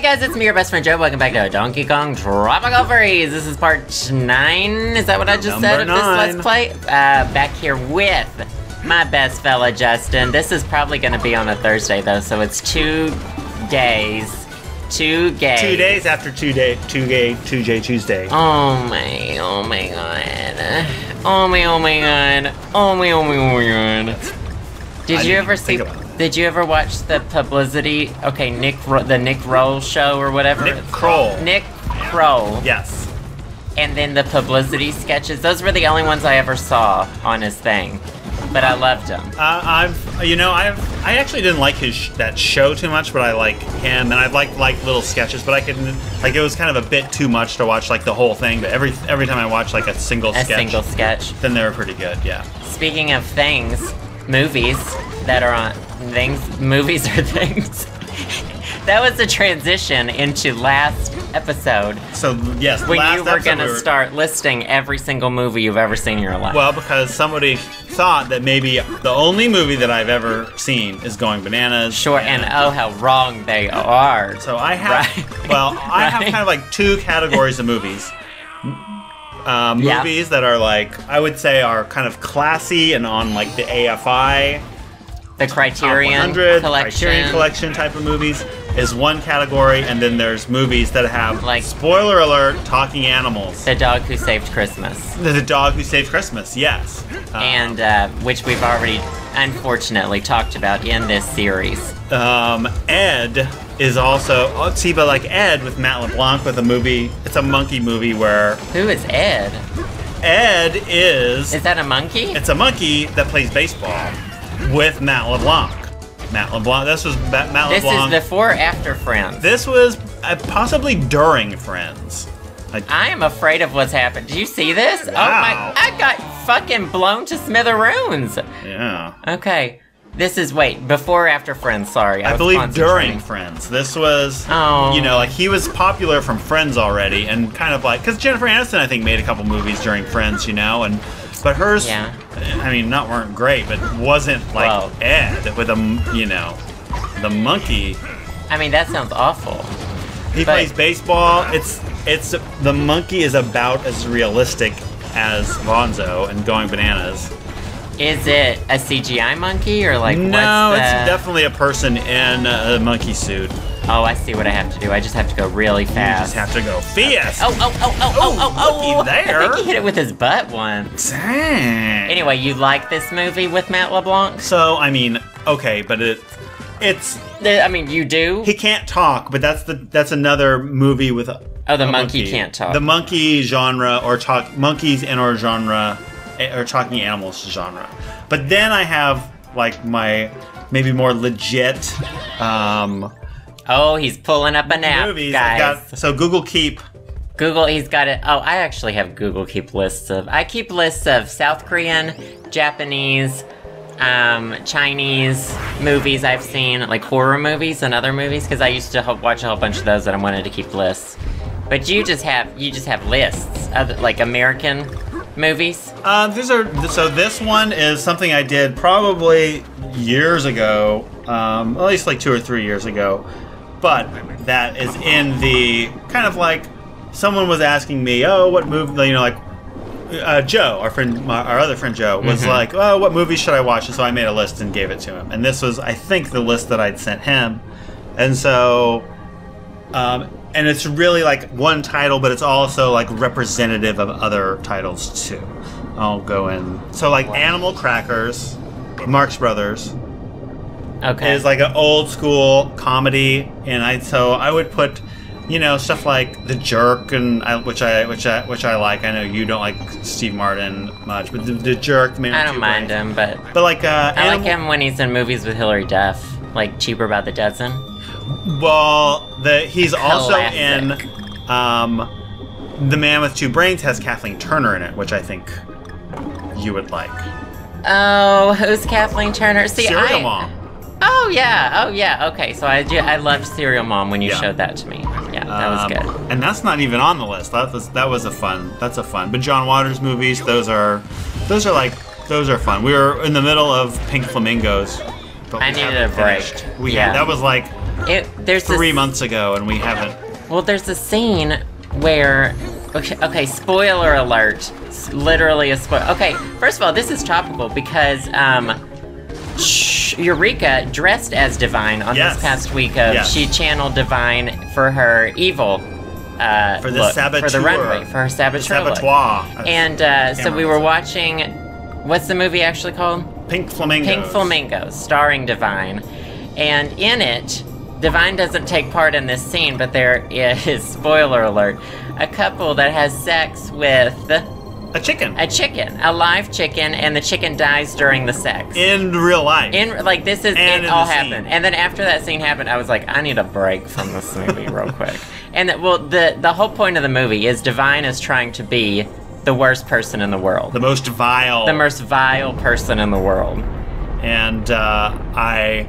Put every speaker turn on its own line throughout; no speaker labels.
Hey guys, it's me, your best friend Joe. Welcome back to Donkey Kong Tropical Freeze. This is part nine. Is that what I just
Number
said of this. Let's Play? Uh, back here with my best fella Justin. This is probably going to be on a Thursday though, so it's two days. Two days.
Two days after two day, two gay, two J Tuesday.
Oh my, oh my god. Oh my, oh my god. Oh my, oh my, oh my god. Did
I
you ever see?
about.
Did you ever watch the publicity? Okay, Nick, the Nick Roll show or whatever.
Nick Kroll.
Nick Kroll.
Yes.
And then the publicity sketches. Those were the only ones I ever saw on his thing, but I loved them.
Uh, I've, you know, I've, I actually didn't like his that show too much, but I like him, and I've liked like little sketches, but I could, like, it was kind of a bit too much to watch like the whole thing. But every every time I watch like a single
A
sketch,
single sketch.
then they were pretty good. Yeah.
Speaking of things, movies that are on things, movies are things. that was the transition into last episode
So yes,
when
last
you were gonna
we were-
start listing every single movie you've ever seen in your life.
Well, because somebody thought that maybe the only movie that I've ever seen is Going Bananas.
sure, and oh, how wrong they are.
So I have,
Right.
well, I have kind of like two categories of movies. Um,
Yeah.
Movies that are like, I would say are kind of classy and on like the AFI,
The Criterion collection.
Criterion Collection type of movies is one category. And then there's movies that have,
Like-
spoiler alert, talking animals.
The Dog Who Saved Christmas.
The, the Dog Who Saved Christmas, yes. Uh,
and uh, which we've already unfortunately talked about in this series.
Um, Ed is also oh, see, but like Ed with Matt LeBlanc with a movie. It's a monkey movie where
Who is Ed?
Ed is
Is that a monkey?
it's a monkey that plays baseball with Matt LeBlanc. Matt LeBlanc. This was Matt Matt
This
LeBlanc.
is before after Friends.
this was uh, possibly during Friends. Like,
I am afraid of what's happened. Do you see this? Oh
Wow.
my! I got fucking blown to smithereens.
yeah.
Okay, this is wait before or after Friends. Sorry, I,
I believe during Friends. This was,
Oh.
you know, like he was popular from Friends already, and kind of like because Jennifer Aniston, I think, made a couple movies during Friends, you know, and but hers,
Yeah.
I mean, not weren't great, but wasn't like
Well.
Ed with a, you know, the monkey.
I mean, that sounds awful.
He
But-
plays baseball. It's it's the monkey is about as realistic as Lonzo and Going Bananas.
Is it a CGI monkey or like
no,
what's
it's definitely a person in a monkey suit.
Oh, I see what I have to do. I just have to go really fast.
You just have to go fierce.
Oh, oh, oh, oh, oh, oh, oh,
oh! there.
I think he hit it with his butt once.
Dang.
Anyway, you like this movie with Matt LeBlanc?
So I mean, okay, but it it's
I mean, you do.
he can't talk, but that's the that's another movie with a,
Oh, the
a
monkey can't talk.
The monkey genre or talk monkeys in our genre or talking animals genre. But then I have like my maybe more legit um,
oh, he's pulling up a nap,
movies.
Guys.
got so Google Keep.
Google, he's got it. Oh, I actually have Google Keep lists of. I keep lists of South Korean, Japanese, um, Chinese movies I've seen, like horror movies and other movies, because I used to watch a whole bunch of those and I wanted to keep lists. But you just have you just have lists of like American movies.
Uh, these are so. This one is something I did probably years ago, um, at least like two or three years ago. But that is in the kind of like someone was asking me, "Oh, what movie?" You know, like uh, Joe, our friend, my, our other friend Joe, was
Mhm.
like, "Oh, what movie should I watch?" And so I made a list and gave it to him. And this was, I think, the list that I'd sent him. And so, um, and it's really like one title, but it's also like representative of other titles too. I'll go in. So like Animal Crackers, Marx Brothers
Okay.
is like an old school comedy, and I so I would put, you know, stuff like The Jerk, and I, which I which I which I like. I know you don't like Steve Martin much, but The, the Jerk, Man
I don't mind him, but
But like, uh,
I like
Animal-
him when he's in movies with Hilary Duff, like Cheaper by the Dozen.
Well, the he's also
Classic.
in, um, The Man with Two Brains has Kathleen Turner in it, which I think you would like.
Oh, who's Kathleen Turner? See,
Serial
I,
Mom.
Oh yeah, oh yeah. Okay, so I I loved Serial Mom when you
Yeah.
showed that to me. Yeah, that was
Um,
good.
And that's not even on the list. That was that was a fun. That's a fun. But John Waters movies, those are those are like those are fun. We were in the middle of Pink Flamingos. But
I needed a break.
We
Yeah.
that was like
It there's
three
this,
months ago, and we haven't.
Well, there's a scene where. Okay, okay, spoiler alert. It's literally a spoil. Okay, first of all, this is topical because um, Eureka dressed as Divine on
Yes.
this past week of
Yes.
she channeled Divine for her evil. Uh,
For the
look, for the
saboteur.
runway for her saboteur.
Saboteur.
And uh, so we were watching. What's the movie actually called?
Pink Flamingos.
Pink Flamingos, starring Divine. And in it, Divine doesn't take part in this scene, but there is, spoiler alert, a couple that has sex with
A chicken.
a chicken, a live chicken, and the chicken dies during the sex.
in real life.
in like this is
And
it all
the scene.
happened, and then after that scene happened, I was like, I need a break from this movie real quick. And that, well, the the whole point of the movie is Divine is trying to be the worst person in the world,
the most vile.
the most vile person in the world.
and uh, I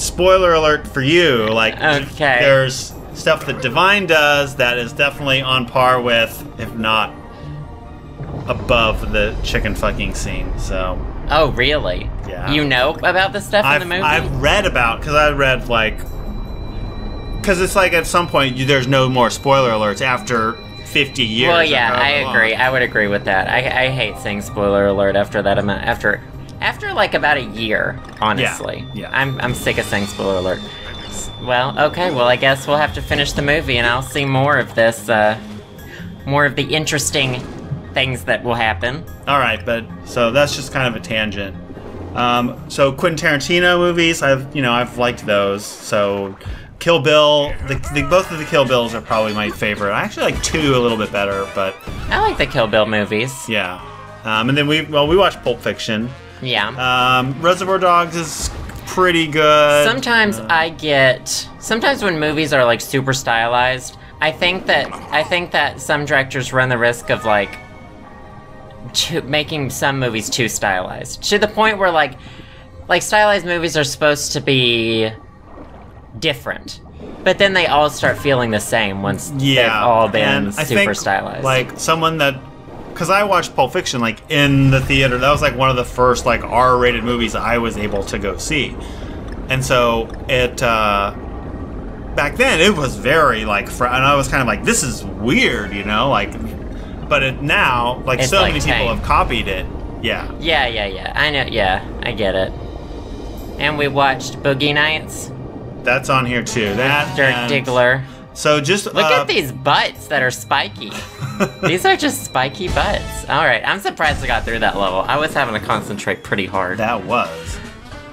spoiler alert for you like
Okay.
there's stuff that Divine does that is definitely on par with if not above the chicken fucking scene so
Oh, really?
Yeah.
You know about the stuff
I've,
in the movie?
I've read about because I read like because it's like at some point you, there's no more spoiler alerts after 50 years
well, yeah, I
long.
agree. I would agree with that. I, I hate saying spoiler alert after that amount. After after like about a year, honestly.
yeah.
I'm I'm sick of saying spoiler alert. Well, okay. Well, I guess we'll have to finish the movie, and I'll see more of this. Uh, more of the interesting things that will happen.
All right, but so that's just kind of a tangent. Um, so Quentin Tarantino movies, I've you know I've liked those. So Kill Bill, the, the both of the Kill Bills are probably my favorite. I actually like two a little bit better, but
I like the Kill Bill movies.
yeah. Um, and then we well we watched Pulp Fiction.
Yeah.
Um, Reservoir Dogs is pretty good.
Sometimes I get sometimes when movies are like super stylized, I think that I think that some directors run the risk of like too, making some movies too stylized to the point where like like stylized movies are supposed to be different, but then they all start feeling the same once they've
yeah,
all been super
think,
stylized.
Like someone that, because I watched Pulp Fiction like in the theater. That was like one of the first like R-rated movies I was able to go see, and so it. uh Back then, it was very like, fr- and I was kind of like, "This is weird," you know, like. But it, now, like,
It's,
so
like,
many people have copied it. Yeah,
yeah, yeah, yeah. I know. Yeah, I get it. And we watched Boogie Nights.
that's on here too. That
Dirk
and-
Diggler.
So just
Look
uh,
at these butts that are spiky. these are just spiky butts. All right, I'm surprised I got through that level. I was having to concentrate pretty hard.
That was.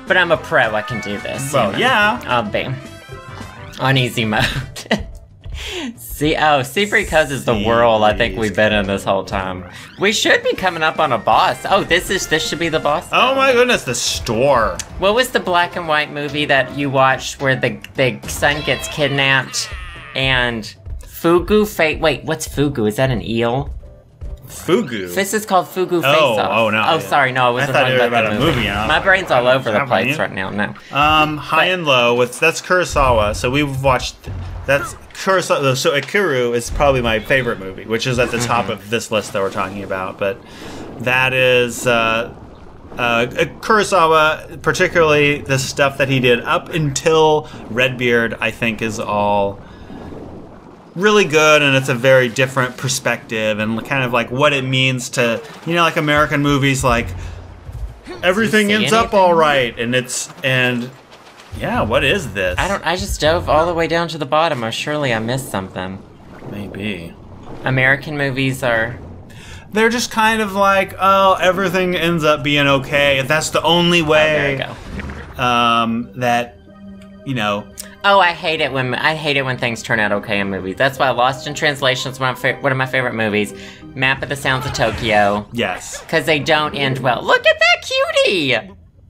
But I'm a pro. I can do this. you
Well,
know.
yeah.
I'll be on easy mode. See, oh, Secret Coast is the world I think we've been in this whole time. We should be coming up on a boss. Oh, this is this should be the boss.
Oh my goodness, the store.
What was the black and white movie that you watched where the the son gets kidnapped and Fugu fate? Wait, what's Fugu? Is that an eel?
Fugu.
This is called Fugu Face
Oh,
Off.
oh, no,
Oh,
yeah.
sorry, no, I
I
wasn't
thought
talking about,
about
that movie.
movie, I
My brain's all over the place right now. No.
Um, High and Low with that's Kurosawa. So we've watched that's Kurosawa. So Akira is probably my favorite movie, which is at the top of this list that we're talking about. But that is uh, uh, Kurosawa, particularly the stuff that he did up until Redbeard. I think is all really good and it's a very different perspective and kind of like what it means to you know like American movies like everything ends up all right and it's and yeah what is this
I don't. I just dove all the way down to the bottom, or surely I missed something.
maybe
American movies are.
they're just kind of like oh everything ends up being okay that's the only
Oh, there
way
you go.
um that you know
Oh, I hate it when I hate it when things turn out okay in movies. That's why Lost in Translation is one of, my one of my favorite movies. Map of the Sounds of Tokyo,
yes
because they don't end well. Look at that cutie!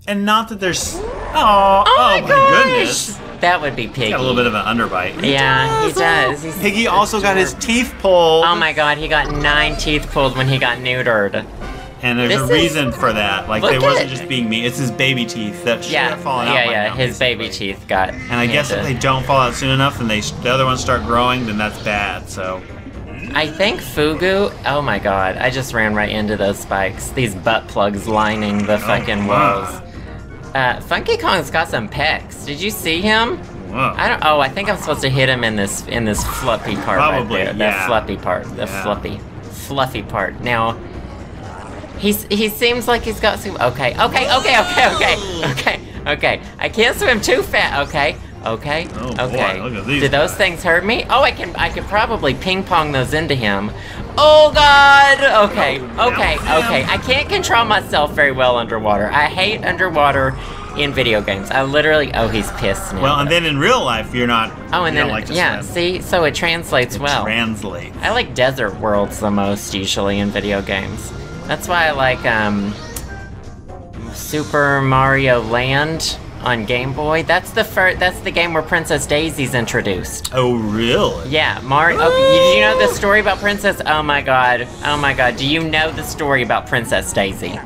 and not that there's oh
Oh, my, gosh!
goodness
That would be Piggy.
got a little bit of an underbite
Yeah, he does. He's
Piggy also got his teeth pulled
Oh my god, he got nine teeth pulled when he got neutered.
And there's
This
a
is-
reason for that. Like, they wasn't just being me. It's his baby teeth that should
Yeah,
have fallen out.
yeah, yeah. His baby teeth got.
And I guess if they don't fall out soon enough, and they the other ones start growing, then that's bad. So
I think Fugu. Oh my god, I just ran right into those spikes. These butt plugs lining the fucking
my.
walls. Uh, Funky Kong's got some pecs. Did you see him?
Whoa.
I don't. Oh, I think I'm supposed to hit him in this in this fluffy part
Probably,
right there.
yeah.
The fluffy part. The
Yeah.
fluffy, fluffy part. Now, he's he seems like he's got some. Okay, okay, okay, okay, okay, okay, okay. I can't swim too fast. Okay, okay,
Oh, boy,
okay.
look at these
Did those
guys.
things hurt me? Oh, I can I can probably ping pong those into him. Oh God. Okay, oh, okay, okay. I can't control myself very well underwater. I hate underwater. In video games, I literally. Oh, he's pissed now.
Well, and then in real life, you're not.
Oh, and then
like
yeah,
swim.
see, so it translates well.
Translate.
I like desert worlds the most usually in video games. That's why I like um, Super Mario Land on Game Boy. That's the first. That's the game where Princess Daisy's introduced.
Oh, really?
Yeah, Mario. Oh, did you know the story about Princess? Oh my God. Oh my God. Do you know the story about Princess Daisy?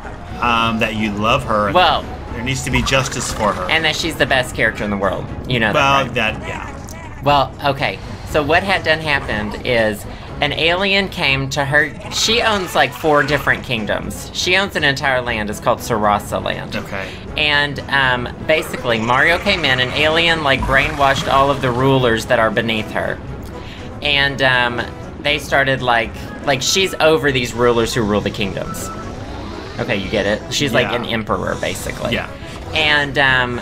Um, that you love her.
Well,
there needs to be justice for her.
and that she's the best character in the world. You know that,
well,
right?
that yeah.
Well, okay. So what had done happened is an alien came to her. She owns like four different kingdoms. She owns an entire land. It's called Sarasa Land.
Okay.
And um, basically, Mario came in. An alien like brainwashed all of the rulers that are beneath her, and um, they started like like she's over these rulers who rule the kingdoms. Okay, you get it. She's like an emperor, basically.
Yeah.
And um,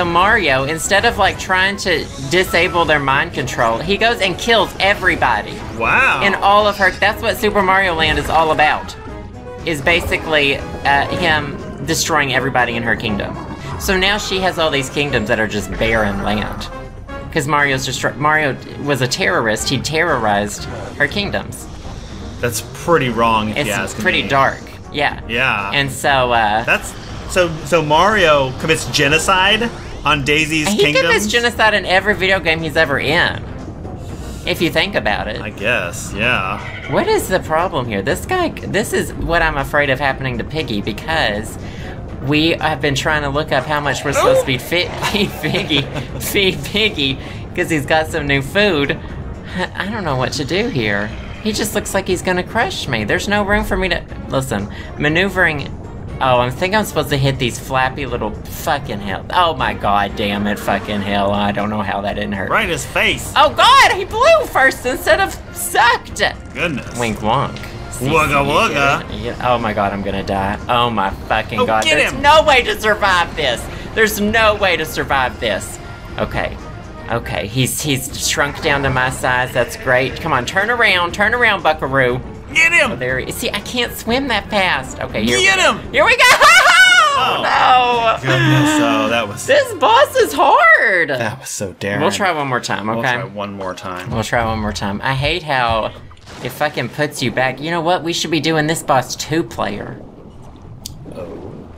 so Mario, instead of like trying to disable their mind control, he goes and kills everybody
Wow.
in all of her. That's what Super Mario Land is all about. Is basically uh, him destroying everybody in her kingdom. So now she has all these kingdoms that are just barren land. Because Mario's destro- Mario was a terrorist. He terrorized her kingdoms.
That's pretty wrong if
It's
you ask
pretty
me.
dark. Yeah.
Yeah.
And so uh,
That's so. So Mario commits genocide on Daisy's
he
kingdom.
commits genocide in every video game he's ever in. If you think about it.
I guess. Yeah.
What is the problem here? This guy, this is what I'm afraid of happening to Piggy because we have been trying to look up how much we're supposed to be fit, feed Piggy, feed Piggy, because he's got some new food. I don't know what to do here. He just looks like he's gonna crush me. There's no room for me to listen. Maneuvering. Oh, I think I'm supposed to hit these flappy little fucking hell. Oh my god, damn it, fucking hell! I don't know how that didn't hurt.
Right in his face.
Oh god, he blew first instead of sucked.
Goodness.
Wink wonk.
Wugga wugga.
yeah, Oh my god, I'm gonna die. Oh my fucking
Oh,
god.
get
There's
him.
no way to survive this. There's no way to survive this. Okay. Okay, he's he's shrunk down to my size. That's great. Come on, turn around, turn around, Buckaroo.
Get him.
Oh, there he is. See, I can't swim that fast. Okay, here
Get
we go.
him.
Here we go. Oh, no.
Goodness. Oh, that was.
This boss is hard.
That was so daring.
We'll try one more time, okay?
We'll try one more time.
We'll try one more time. I hate how it fucking puts you back. You know what? We should be doing this boss two player.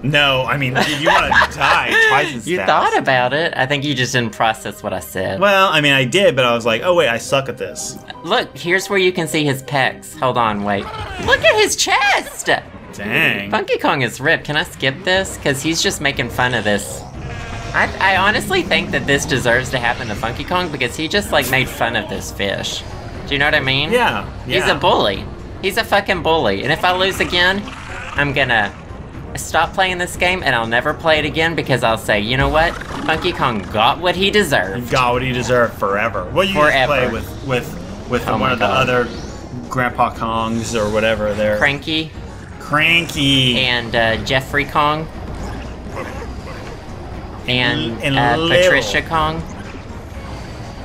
No, I mean you want to die twice as
You
fast.
thought about it. I think you just didn't process what I said.
Well, I mean I did, but I was like, oh wait, I suck at this.
Look, here's where you can see his pecs. Hold on, wait. Look at his chest!
Dang.
Funky Kong is ripped. Can I skip this? Because he's just making fun of this. I, I honestly think that this deserves to happen to Funky Kong because he just like made fun of this fish. Do you know what I mean?
Yeah.
He's a bully. He's a fucking bully. And if I lose again, I'm gonna stop playing this game and I'll never play it again because I'll say, you know what? Funky Kong got what he deserved.
got what he deserved forever. Well, you just
Forever.
play with with with
Oh
one of the other Grandpa Kongs or whatever. They're
Cranky
cranky.
and uh, Jeffrey Kong. And,
And
uh. Patricia Kong.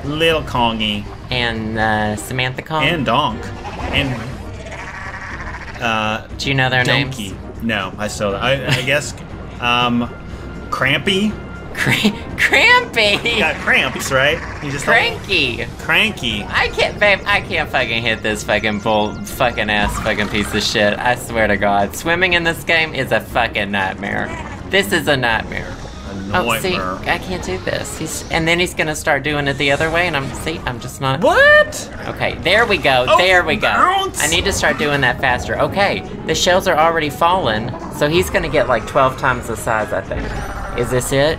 Little Kongy
And uh, Samantha Kong.
and Donk and uh,
Do you know their
Donkey.
names?
No, I still. I, I guess um, Crampy.
Cra- Crampy!
Got cramps, right? He just
Cranky!
cranky.
I can't, babe, I can't fucking hit this fucking bull, fucking ass fucking piece of shit. I swear to God. Swimming in this game is a fucking nightmare. This is a nightmare.
A
Oh, see,
nightmare.
I can't do this. He's, and then he's gonna start doing it the other way, and I'm, see, I'm just not.
What?
Okay, there we go,
Oh,
there we go.
bounce.
I need to start doing that faster. Okay, the shells are already fallen, so he's gonna get like 12 times the size, I think. Is this it?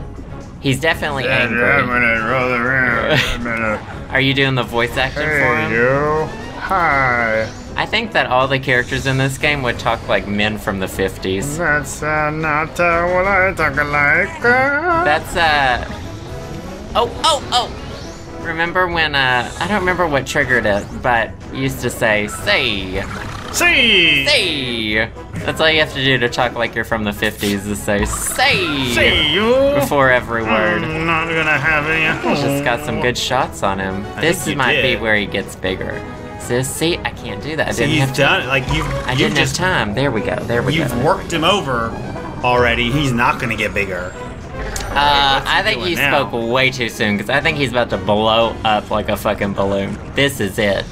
He's definitely angry. Are you doing the voice acting for him?
you. Hi.
I think that all the characters in this game would talk like men from the 50s.
That's uh, not uh, what I talk like. Uh.
That's uh oh, oh, oh! Remember when, uh, I don't remember what triggered it, but used to say, say,
See.
say. That's all you have to do to talk like you're from the 50s is say, say,
Say you.
before every word.
I'm not gonna have any.
Just got some good shots on him. this might
did.
be where he gets bigger. So, see, I can't do that. I
See,
didn't
you've
have
done it. Like you've.
I
you've
didn't
just.
have time. There we go. There we go.
You've worked him over already. He's not gonna get bigger.
Uh, I think you
now?
spoke way too soon because I think he's about to blow up like a fucking balloon. This is it.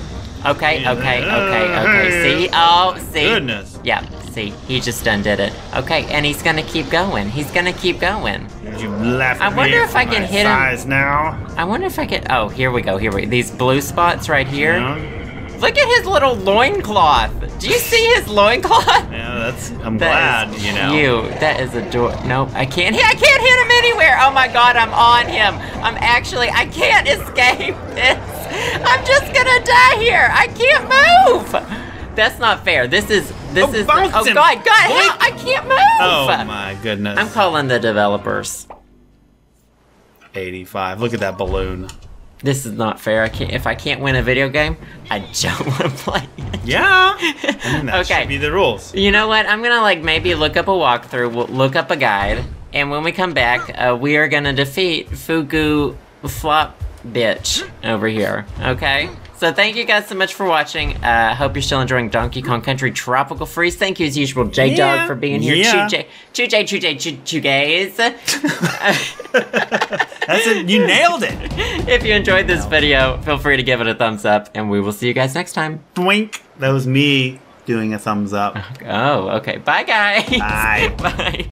Okay, okay, okay, okay. See? Oh, see?
Goodness.
Yeah, see, he just undid it. Okay, and he's gonna keep going. He's gonna keep going.
You left
I wonder if I can hit him.
now.
I wonder if I can. Oh, here we go. Here we. These blue spots right here.
Yeah,
Look at his little loincloth. Do you see his loincloth?
yeah, that's. I'm
That
glad. You know.
You, That is ador. Nope, I can't. hit- I can't hit him anywhere. Oh my god, I'm on him. I'm actually. I can't escape this. I'm just gonna die here. I can't move. That's not fair. This is. This
Oh,
is. oh god, god, help, I can't move.
Oh my goodness.
I'm calling the developers.
85. Look at that balloon.
This is not fair. I can't. If I can't win a video game, I don't want to play it.
Yeah. I mean, that
Okay.
should be the rules.
You know what? I'm gonna like maybe look up a walkthrough, we'll look up a guide, and when we come back, uh, we are gonna defeat Fugu Flop Bitch over here. Okay. So thank you guys so much for watching. Uh, hope you're still enjoying Donkey Kong Country Tropical Freeze. Thank you as usual, J Dog,
Yeah.
for being here.
Yeah.
Choo J, Choo J, Choo J, Choo Choo Gays.
That's it. You nailed it.
if you enjoyed this video, feel free to give it a thumbs up, and we will see you guys next time.
Twink. That was me doing a thumbs up.
Oh, okay. Bye, guys.
Bye.
Bye.